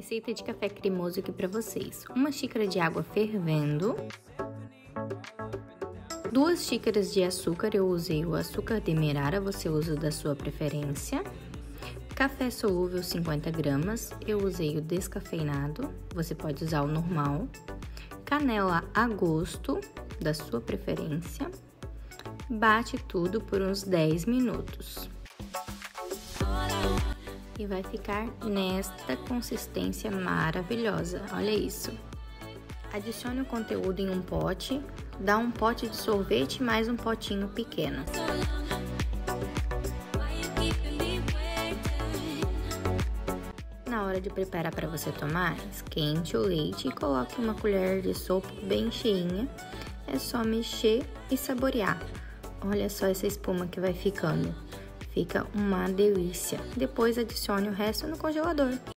Receita de café cremoso aqui para vocês. Uma xícara de água fervendo. Duas xícaras de açúcar, eu usei o açúcar demerara, você usa da sua preferência. Café solúvel 50 gramas, eu usei o descafeinado, você pode usar o normal. Canela a gosto, da sua preferência. Bate tudo por uns 10 minutos e vai ficar nesta consistência maravilhosa. Olha isso. Adicione o conteúdo em um pote, dá um pote de sorvete mais um potinho pequeno. Na hora de preparar para você tomar, esquente o leite e coloque uma colher de sopa bem cheinha. É só mexer e saborear. Olha só essa espuma que vai ficando. Fica uma delícia. Depois adicione o resto no congelador.